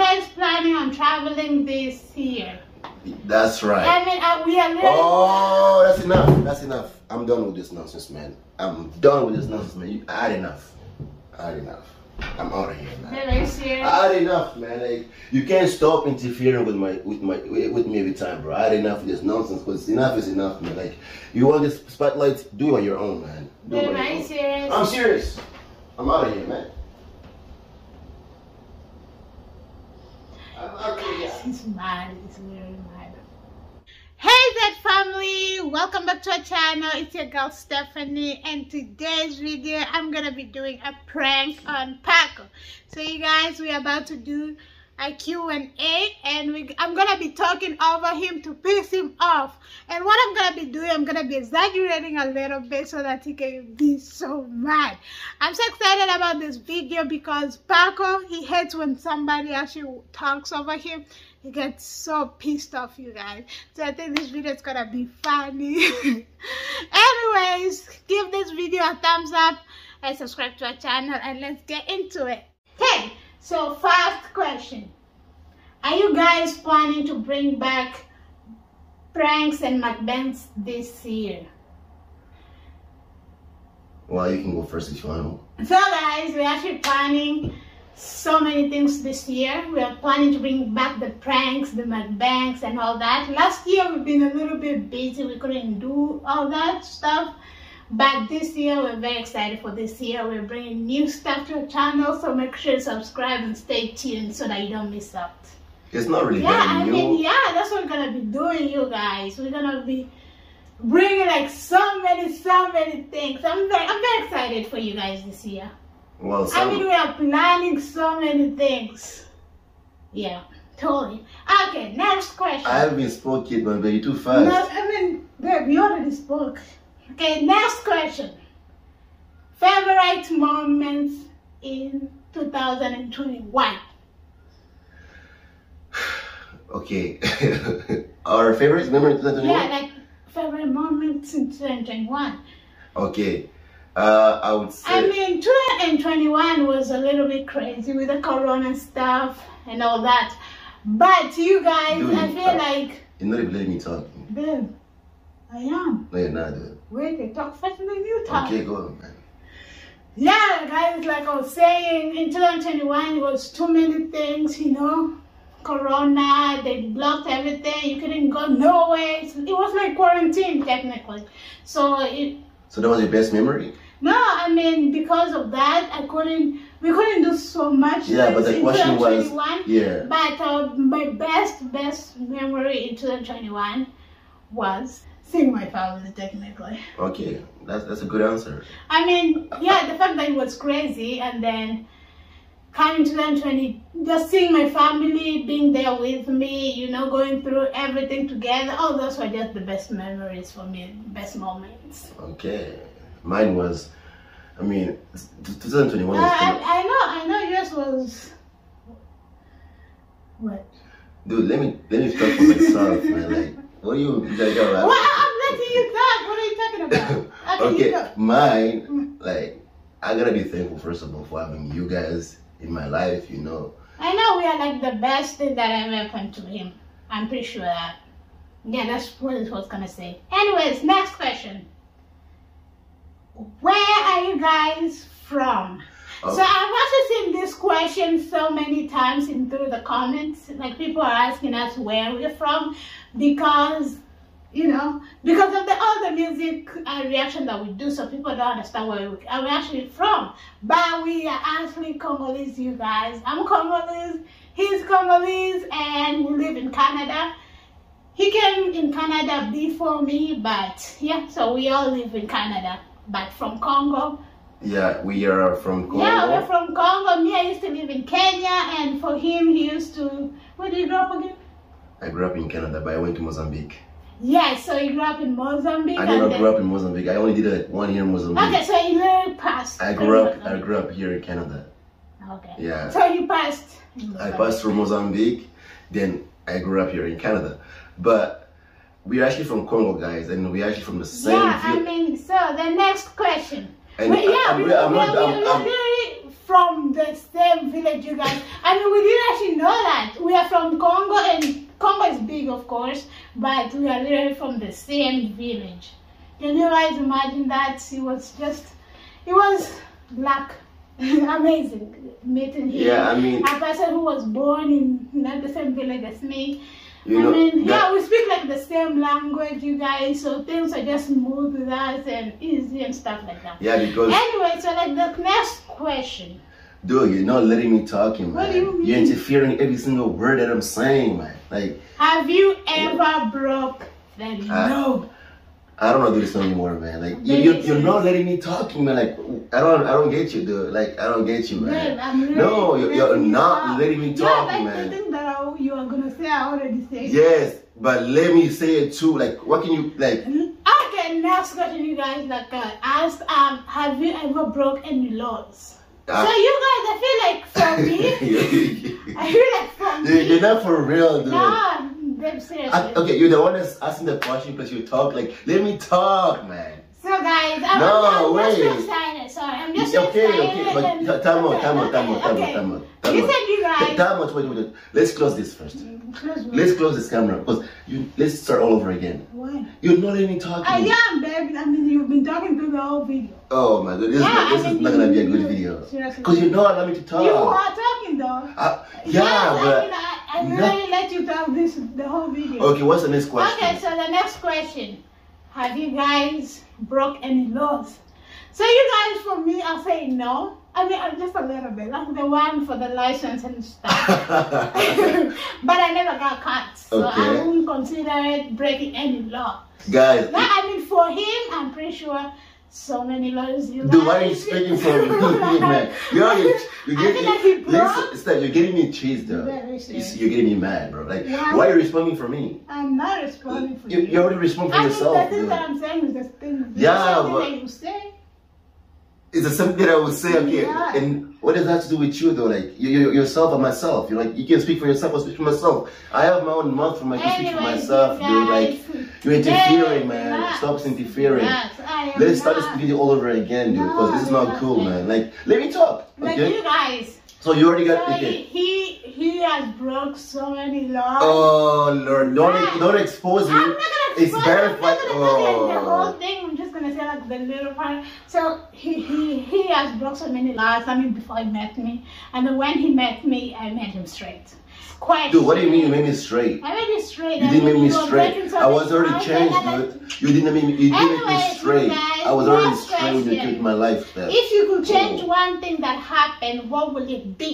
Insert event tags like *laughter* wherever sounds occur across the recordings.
guys planning on traveling this year? That's right. I mean, uh, we are. Oh, that's enough. That's enough. I'm done with this nonsense, man. I'm done with this nonsense, man. You, I had enough. I had enough. I'm out of here, man. Serious. I had enough, man. Like you can't stop interfering with my with my with me every time, bro. I had enough of this nonsense. Cause enough is enough, man. Like you want this spotlight, do it on your own, man. Do it on your own. serious. I'm serious. I'm out of here, man. I'm out of here. It's mad. It's very mad. Hey Zed family, welcome back to our channel. It's your girl Stephanie and today's video I'm gonna be doing a prank on Paco. So you guys, we're about to do Q&A and we, I'm gonna be talking over him to piss him off. And what I'm gonna be doing, I'm gonna be exaggerating a little bit so that he can be so mad. I'm so excited about this video because Paco, he hates when somebody actually talks over him. He gets so pissed off, you guys. So I think this video is gonna be funny. *laughs* Anyways, give this video a thumbs up and subscribe to our channel and let's get into it. Okay, so first question. Are you guys planning to bring back pranks and mukbangs this year? Well, you can go first if you want. to. So guys, we're actually planning so many things this year. We are planning to bring back the pranks, the mukbangs and all that. Last year we've been a little bit busy. We couldn't do all that stuff. But this year we're very excited for this year. We're bringing new stuff to our channel. So make sure to subscribe and stay tuned so that you don't miss out. It's not really Yeah, I new. mean, yeah, that's what we're gonna be doing, you guys. We're gonna be bringing like so many, so many things. I'm very, I'm very excited for you guys this year. Well, I mean, we are planning so many things. Yeah, totally. Okay, next question. I haven't been spoken, but you're too fast. No, I mean, babe, you already spoke. Okay, next question. Favorite moments in 2021? *sighs* Okay. *laughs* Our favorite memory in 2021? Yeah, like favorite moments in 2021. Okay. Uh, I would say. I mean, 2021 was a little bit crazy with the corona stuff and all that. But you guys, I feel uh, like, you're not even letting me talk. babe, I am. No, you're not, dude. Wait, they talk faster than you talk. Okay, go on, man. Yeah, guys, like I was saying, in 2021 it was too many things, you know. Corona, they blocked everything. You couldn't go nowhere. It was like quarantine technically. So it, So that was your best memory? no, I mean because of that, I couldn't. We couldn't do so much. Yeah, but the in question was. 2021. Yeah. But uh, my best best memory in 2021 was seeing my family technically. Okay, that's that's a good answer. I mean, yeah, the fact that it was crazy and then coming to 2020, just seeing my family being there with me, you know, going through everything together all those were just the best memories for me, best moments. Okay. Mine was. I mean, t- 2021 uh, I, was. I, I know, I know yours was. What? Dude, let me let me talk for myself, man. Like, what do you like? all right. Well, I'm letting you talk. What are you talking about? Okay, okay, mine, like, I gotta be thankful first of all for having you guys in my life. You know, I know we are like the best thing that ever happened to him. I'm pretty sure that. Yeah, that's what I was gonna say. Anyways, next question. Where are you guys from? Oh. So I've also seen this question so many times in through the comments. Like people are asking us where we're from because you know because of the all the music uh, reaction that we do, so people don't understand where we are actually from. But we are actually Congolese, you guys. I'm Congolese. He's Congolese, and we live in Canada. He came in Canada before me, but yeah, so we all live in Canada, but from Congo. yeah, we are from Congo. Yeah, we're from Congo. Me, I used to live in Kenya, and for him, he used to. Where did you grow up again? I grew up in Canada, but I went to Mozambique. Yeah, so you grew up in Mozambique. I never then- grew up in Mozambique. I only did like one year in Mozambique. Okay, so he literally passed. I grew up. I grew up here in Canada. Okay. Yeah. So you passed. I passed through Mozambique, then I grew up here in Canada. But we're actually from Congo, guys, and we're actually from the same. Yeah, I mean, so the next question. And Well, yeah, I'm we, I'm we, not- we, I'm- we're I'm- very from the same village, you guys. I mean, we didn't actually know that. We are from Congo, and Congo is big, of course, but we are literally from the same village. Can you guys imagine that? It was just, it was black. *laughs* Amazing meeting him. Yeah, I mean- a person who was born in not the same village as me. You I know, mean, yeah, we speak like the same language, you guys, so things are just smooth with us and easy and stuff like that. yeah, because Anyway, so like the next question. Dude, you're not letting me talk, man. What you You're interfering every single word that I'm saying, man. Like Have you ever broke the Uh, law? I don't know do this anymore, man. Like you, you, you're not letting me talk, man. Like I don't, I don't get you, dude. Like I don't get you, man. Really No, you're, you're not talk. letting me Yeah, talk, like man. the thing that I, you are gonna say, I already said. Yes, but let me say it too. Like, what can you like? Okay, next question, you guys. Like, uh, asked, um, have you ever broke any laws? So Uh, you guys, I feel like for me, I feel like for me, you're not for real, dude. nah, babe, seriously. I- okay, you're the one that's asking the question, plus you talk. Like, let me talk, man. So guys, I'm, No, I'm, I'm wait. Sorry, okay, okay, but time out, okay, time out, time out, okay, time out, okay. time out, time You out. said you T- guys. Time out, wait, wait, wait. Let's close this first. Mm, close. Let's close this camera because you. Let's start all over again. Why? You're not even talking. I am, babe. I mean, you've been talking through the whole video. Oh my god, this, Yeah, is, this I is not gonna be a good video. Because you're not allowing me to talk. You are talking though. I- Yes, yeah, I but mean, I, I No. really let you talk this the whole video. okay. What's the next question? Okay, so the next question. Have you guys broke any laws? So you guys, for me, I'll say no. I mean, I'm just a little bit. Like the one for the license and stuff. *laughs* but I never got caught. So I Okay. wouldn't consider it breaking any law. Guys, But I mean, for him, I'm pretty sure so many lawyers you are you guys- speaking for me, *laughs* man? You're, you're, you're I getting like he me. broke. Listen, stop, you're getting me cheesed, though. Very You serious. see, You're getting me mad, bro. Like, Why? why are you responding for me? I'm not responding for You, you. you already respond for I mean, yourself, the thing that I'm saying is the thing. Yeah, but- that you say. It's the same thing I would say, okay. Yeah. And what does that have to do with you, though? Like, you, you, yourself and myself. You're like, you can speak for yourself, I speak for myself. I have my own mouth from I can speak for myself, dude. Like, you're interfering, man. relax. Stop interfering. Let's start this video all over again, dude, because this is not No, cool, man. Like, let me talk, Like okay? you guys. So you already got, he, okay. he he has broke so many laws. Oh Lord, don't don't expose me. I'm not gonna It's expose- better I'm not gonna tell you like the oh. The little part. So he he he has broke so many laws. I mean, before he met me, and then when he met me, I met him straight. Quite. Dude, what do you mean you made me straight? I made you straight. You I didn't make me straight. I was already changed, dude. You didn't make me. You didn't make me straight. guys, I was already straight when you took my life. If you could change Oh. one thing that happened, what would it be?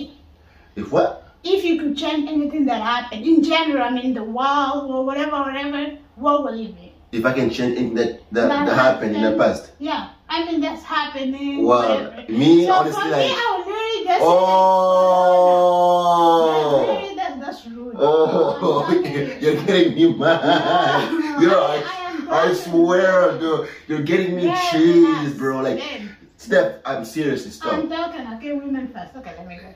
If what? If you could change anything that happened in general, I mean the world or whatever, whatever, what will it be? If I can change anything that that, That happened in the past. Yeah, I mean that's happening. Well, whatever. me so honestly for like. me, I would just Oh. That's, really, rude. Oh, *laughs* you're getting me mad. *laughs* Yo, I, am I talking. swear, dude, you're getting me Yeah, cheese, bro. Like. Steph, I'm seriously stop. I'm talking. Okay, women first. Okay, let me go.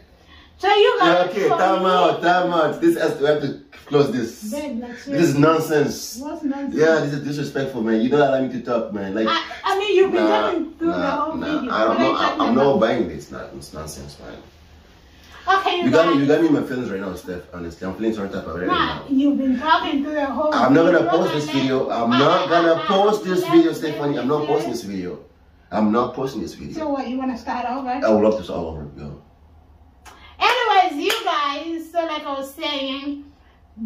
So you okay, time me- out, time out. This has to we have to close this. Babe, like, This is nonsense. What's nonsense? Yeah, this is disrespectful, man. You don't allow me to talk, man. Like, I, I mean, you've been nah, going through the nah, whole nah. video. I don't know. I, I'm not buying this. Nah, it's nonsense, man. Okay, you, You got guys. me. You got me in my feelings right now, Steph. Honestly, I'm feeling some type of right Nah, now. you've been talking through the whole. I'm not gonna post this video. I'm not gonna post this video, Stephanie. I'm not posting this video. I'm not posting this video. So what? You wanna start over? I would love this all over, yo. Anyways, you guys. So like I was saying,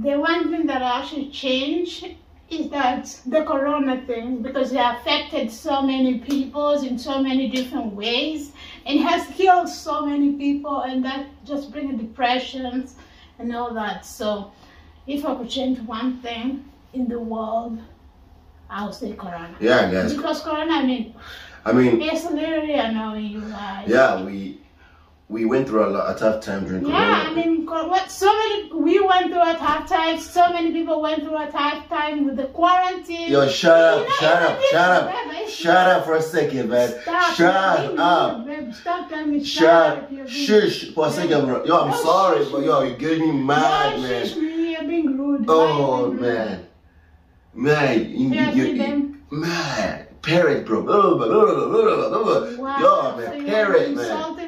the one thing that I actually changed is that the corona thing because it affected so many people in so many different ways and has killed so many people and that just brings depressions and all that. So if I could change one thing in the world, I would say corona. Yeah, guys. Because corona, I mean, I mean, it's literally annoying you guys. yeah, we we went through a, lot, a tough time during Yeah, Corona. I mean, what so many we went through a tough time. So many people went through a tough time with the quarantine. Yo, shut up, You know, shut up, shut up, shut up for a second, man. Stop Shut up. rude. Stop telling me shut, up. Shush for a second, bro. Yo, I'm Don't sorry, but yo, you're getting me mad, Don't man. shush me. You're being rude. Oh rude? man, man, you, Yeah, you, you, man, parrot, bro. Wow. Yo, man, you're parrot, man.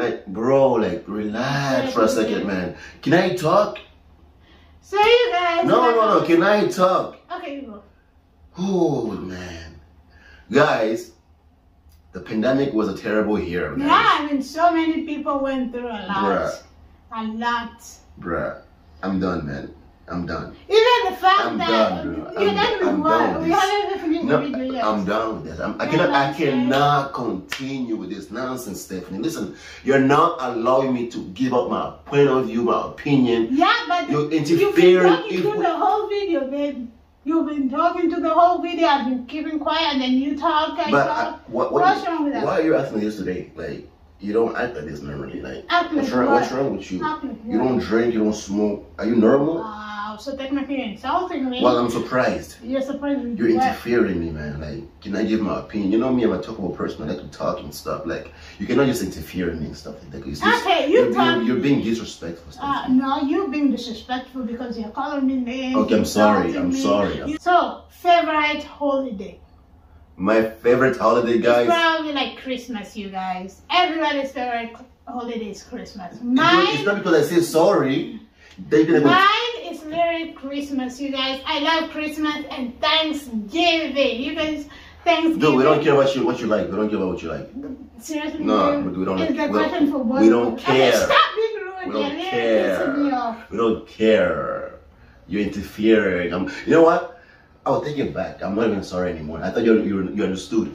Insulting me now? Like, bro, like, relax for a second, man. Can I talk? So you guys. No, no, no. Can I talk? Okay, you go. Oh, man. Guys, the pandemic was a terrible year, man. Yeah, I mean, so many people went through a lot. Bruh. A lot. Bruh, I'm done, man. I'm done. Even the fact I'm that done, bro. you I'm- didn't I'm even done with We haven't even finished No, the video yet. I'm done with this. I'm, I cannot. I cannot continue with this nonsense, Stephanie. Listen, you're not allowing me to give up my point of view, my opinion. Yeah, but You're interfering. you've been talking through the whole video, babe. You've been talking to the whole video. I've been keeping quiet, and then you talk. I but I, talk. what, what, What's wrong with that? Why are you acting like this today? Like you don't act like this normally. Like what's wrong? What's wrong with you? You don't drink. You don't smoke. Are you normal? Ah. Wow, so technically insulting me. Well, I'm surprised. you're surprised with You're what? interfering me, man. Like, can I give my opinion? You know me, I'm a talkable person. I like to talk and stuff. Like, you cannot just interfere in me and stuff like that. this- Okay, you you're, talk- being, you're being disrespectful. Uh, no, you're being disrespectful because you're calling me names. Okay, I'm sorry, I'm me. sorry. So, favorite holiday? My favorite holiday, It's guys. probably like Christmas, you guys. Everybody's favorite holiday is Christmas. Mine... It's not because I say sorry. They didn't. mine literally Christmas, you guys. I love Christmas and Thanksgiving. You guys, Thanksgiving. Dude, we don't care about you, what you like. We don't care about what you like. Seriously, No, we don't- It's the we don't- question for both. we don't care. Okay, stop being rude. We don't me care. We don't care. You're interfering. I'm, you know what? I'll take it back. I'm not even sorry anymore. I thought you you, you understood.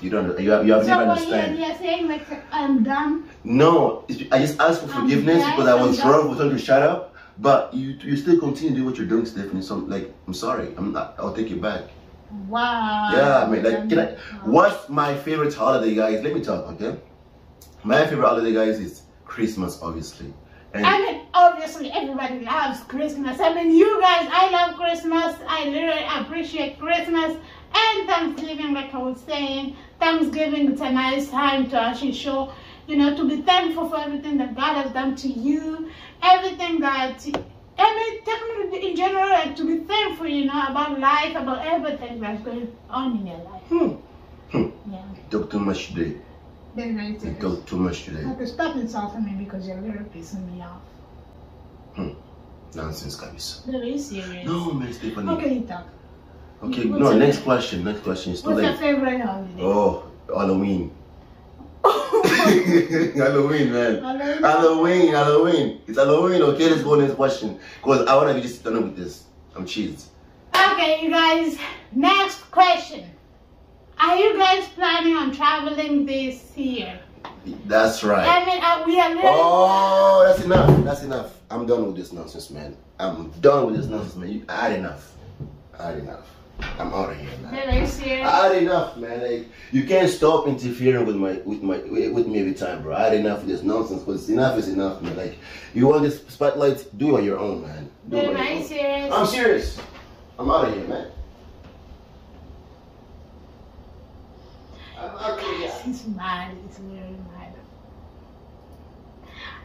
You don't. You have, you have So never what you're, understand. you're saying like I'm dumb? No, I just asked for I'm forgiveness because I was wrong for you to shut up. But you you still continue doing what you're doing, Stephanie. So like, I'm sorry. I'm not. I'll take it back. Wow. Yeah, I mean, like, can I? What's my favorite holiday, guys? Let me talk, okay? My favorite holiday, guys, is Christmas, obviously. And I mean, obviously everybody loves Christmas. I mean, you guys, I love Christmas. I literally appreciate Christmas and Thanksgiving, like I was saying. Thanksgiving, it's a nice time to actually show, you know, to be thankful for everything that God has done to you, everything that, I mean, technically in general, like to be thankful, you know, about life, about everything that's going on in your life. Hmm. Hmm. Yeah, talk too much today. very, very You talk too much today. Okay, stop insulting me because you're really pissing me off. hmm. Nonsense, guys. Very serious. No, man, Stephanie. Okay, you talk. Okay, What's no, next question. Next question. It's too What's your late. favorite holiday? Oh, Halloween. *laughs* Halloween, man. Halloween. Halloween, Halloween. It's Halloween, okay? Let's go next question. Because I want to be just done with this. I'm cheesed. Okay, you guys. Next question. Are you guys planning on traveling this year? That's right. I mean, uh, we are. Oh, that's enough. That's enough. I'm done with this nonsense, man. I'm done with this nonsense, man. You I had enough. I had enough. I'm out of here, man. Very serious. I had enough, man. Like you can't stop interfering with my with my with me every time, bro. I had enough of this nonsense. Because enough is enough, man. Like you want this spotlight, do it on your own, man. Do it Very on your own. serious. I'm serious. I'm out of here, man. I'm out of here. *laughs* He's mad. He's very mad.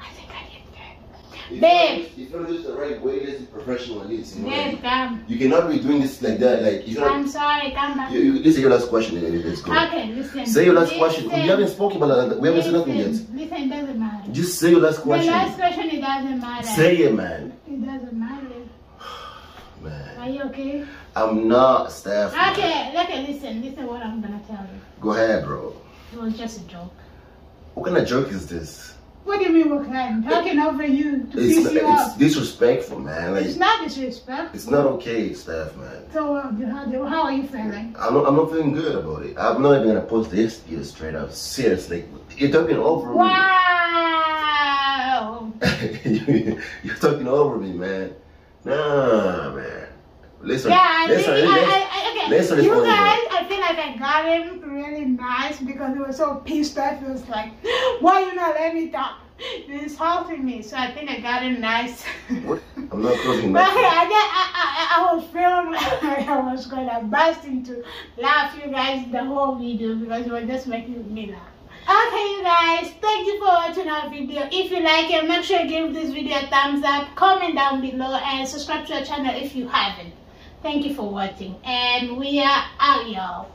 I think I get that. If Babe. you don't do this the right way, this is professional at least. You, know? Babe, come. you cannot be doing this like that. Like you know. I'm sorry. Come back. You, you, this is your last question. Eh, let's go. Okay, listen. Say your last listen, question. We haven't spoken about that. We haven't said nothing yet. Listen, doesn't matter. Just say your last question. The last question, it doesn't matter. Say it, man. It doesn't matter. *sighs* Man, Are you okay? I'm not Steph. man. Okay, okay, listen, listen what I'm gonna tell you. Go ahead, bro. It was just a joke. What kind of joke is this? What do you mean kind? I'm talking over you to It's, piss you it's disrespectful, man. Like It's not disrespectful. it's not okay, Steph, man. So uh, how, do- how are you feeling? I'm not, I'm not feeling good about it. I'm not even gonna post this here straight up. Seriously, you're talking over me. Wow! *laughs* you're talking over me, man. Nah, man. Listen, Yeah, listen, I, listen. I, I, okay. listen, you guys, I feel like I got him really nice because he was so pissed off. He was like, why you not let me talk? You're insulting me. So I think I got him nice. What? I'm not closing *laughs* But I, I, I, I was feeling *laughs* like I was gonna burst into laugh you guys the whole video because you were just making me laugh. Okay you guys, thank you for watching our video. If you like it, make sure you give this video a thumbs up, comment down below and subscribe to our channel if you haven't. Thank you for watching and we are out y'all.